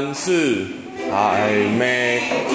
但是还没。